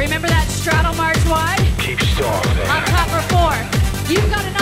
Remember that straddle march wide? Keep stomping. On top for four. You've got one.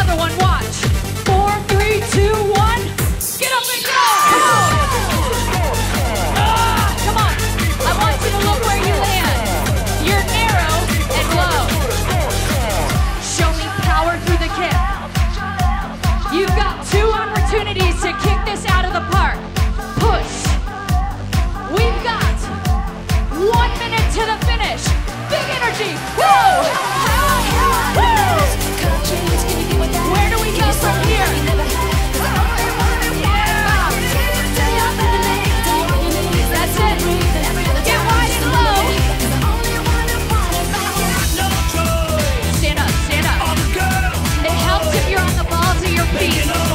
Being.